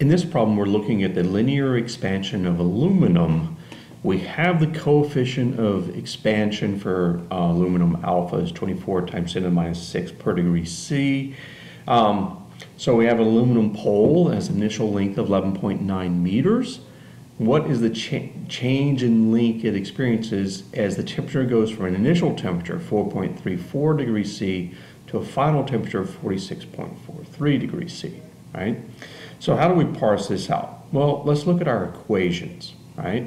in this problem, we're looking at the linear expansion of aluminum. We have the coefficient of expansion for uh, aluminum alpha is 24 times 10 to the minus 6 per degree C. Um, so we have an aluminum pole has initial length of 11.9 meters. What is the cha change in length it experiences as the temperature goes from an initial temperature, 4.34 degrees C, to a final temperature of 46.43 degrees C, right? So how do we parse this out? Well, let's look at our equations, right?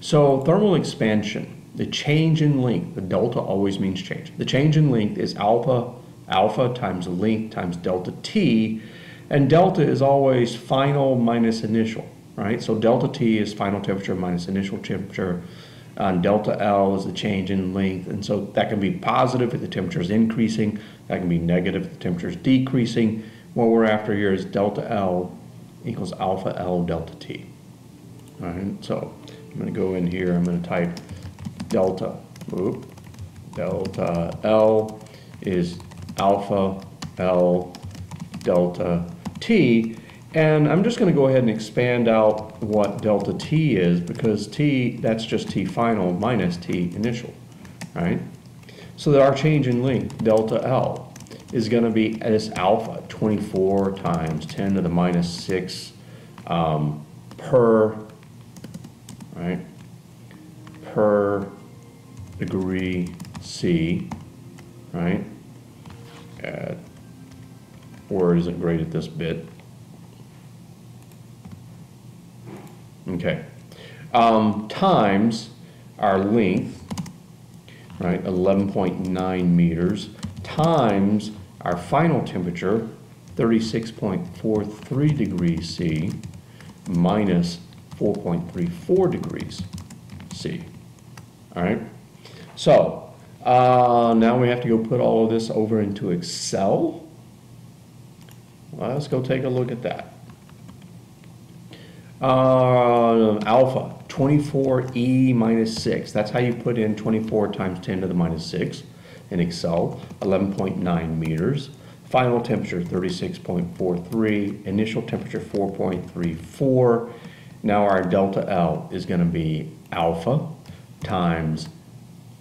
So thermal expansion, the change in length, the delta always means change. The change in length is alpha, alpha times length times delta T, and delta is always final minus initial, right? So delta T is final temperature minus initial temperature. And delta L is the change in length, and so that can be positive if the temperature is increasing, that can be negative if the temperature is decreasing. What we're after here is delta L equals alpha L delta T. All right, so I'm going to go in here, I'm going to type delta, whoop, delta L is alpha L delta T, and I'm just going to go ahead and expand out what delta T is because T, that's just T final minus T initial, right? So our change in length, delta L, is going to be this alpha, 24 times 10 to the minus 6 um, per, right, per degree C, right? Uh, Word isn't great at this bit. Okay. Um, times our length, right, 11.9 meters, times our final temperature, 36.43 degrees C, minus 4.34 degrees C. All right? So, uh, now we have to go put all of this over into Excel. Let's go take a look at that. Uh, alpha, 24e minus 6. That's how you put in 24 times 10 to the minus 6 in Excel, 11.9 meters. Final temperature, 36.43. Initial temperature, 4.34. Now our delta L is going to be alpha times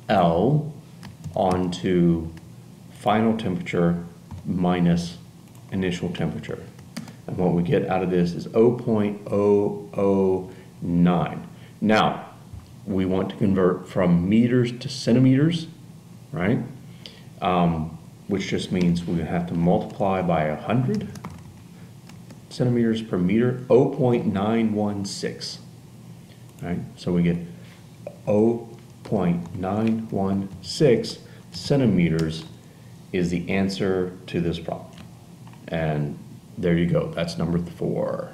L onto final temperature minus initial temperature. And what we get out of this is 0.009. Now, we want to convert from meters to centimeters, right? Um, which just means we have to multiply by 100 centimeters per meter, 0.916, right? So we get 0.916 centimeters is the answer to this problem. And there you go, that's number four.